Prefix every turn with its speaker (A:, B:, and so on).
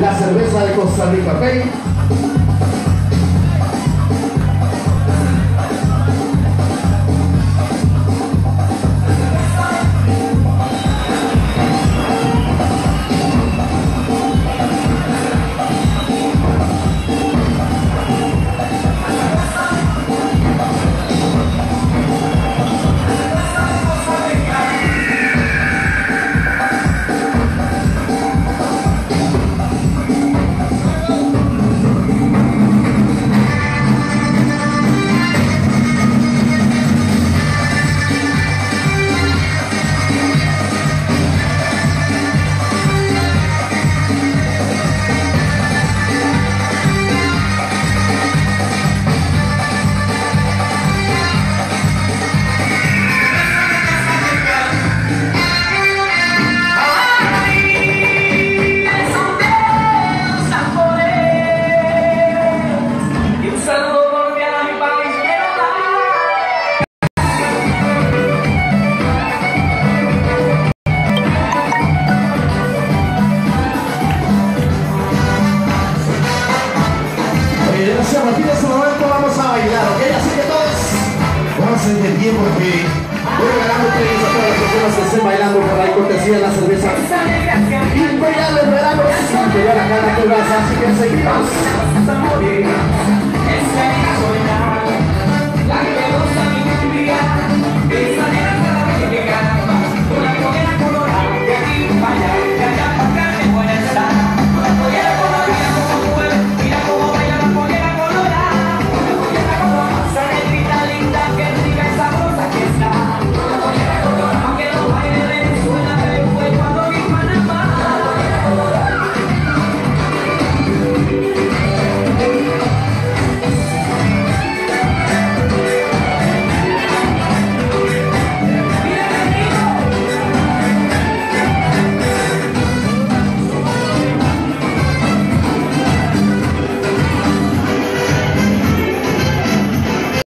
A: la cerveza de Costa Rica, ¿ok? Martín, en este momento vamos a bailar, ¿ok? Así que todos, pónganse de pie porque voy regalando premios a todas las personas que estén bailando por ahí, cortesía de la cerveza. Imperial del verano, Imperial acá en la terraza, así que seguimos.